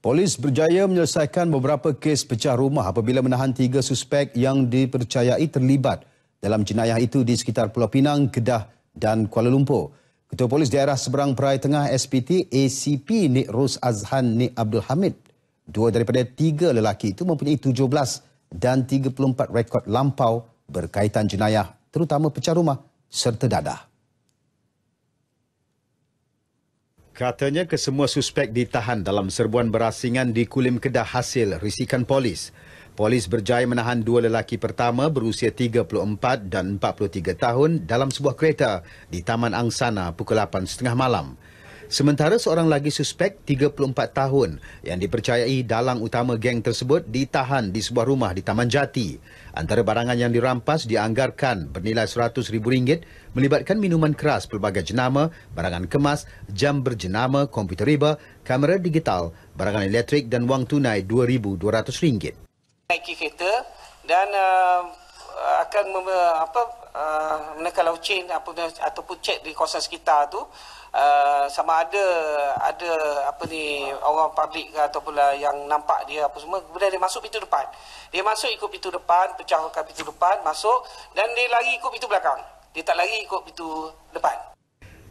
Polis berjaya menyelesaikan beberapa kes pecah rumah apabila menahan tiga suspek yang dipercayai terlibat dalam jenayah itu di sekitar Pulau Pinang, Kedah dan Kuala Lumpur. Ketua Polis Daerah Seberang Perai Tengah SPT ACP Nik Ros Azhan Nik Abdul Hamid. Dua daripada tiga lelaki itu mempunyai 17 dan 34 rekod lampau berkaitan jenayah terutama pecah rumah serta dadah. Katanya kesemua suspek ditahan dalam serbuan berasingan di Kulim Kedah hasil risikan polis. Polis berjaya menahan dua lelaki pertama berusia 34 dan 43 tahun dalam sebuah kereta di Taman Angsana pukul 8.30 malam. Sementara seorang lagi suspek 34 tahun yang dipercayai dalang utama geng tersebut ditahan di sebuah rumah di Taman Jati. Antara barangan yang dirampas dianggarkan bernilai RM100,000 melibatkan minuman keras pelbagai jenama, barangan kemas, jam berjenama, komputer riba, kamera digital, barangan elektrik dan wang tunai RM2,200. Naiki kereta dan uh, akan apa uh, menekan chain ataupun cek di kawasan sekitar tu uh, sama ada ada apa ni orang publik ke ataupun lah yang nampak dia apa semua kemudian dia masuk pintu depan. Dia masuk ikut pintu depan pecahkan pintu depan masuk dan dia lari ikut pintu belakang. Dia tak lari ikut pintu depan.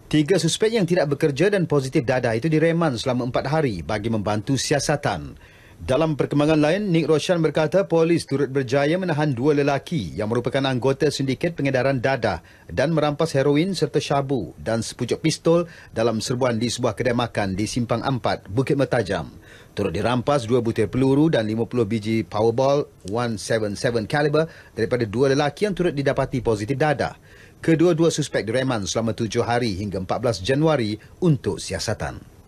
Tiga suspek yang tidak bekerja dan positif dadah itu direman selama empat hari bagi membantu siasatan. Dalam perkembangan lain, Nick Roshan berkata polis turut berjaya menahan dua lelaki yang merupakan anggota sindiket pengedaran dadah dan merampas heroin serta syabu dan sepucuk pistol dalam serbuan di sebuah kedai makan di Simpang 4, Bukit Mertajam. Turut dirampas dua butir peluru dan 50 biji Powerball 177 caliber daripada dua lelaki yang turut didapati positif dadah. Kedua-dua suspek direman selama tujuh hari hingga 14 Januari untuk siasatan.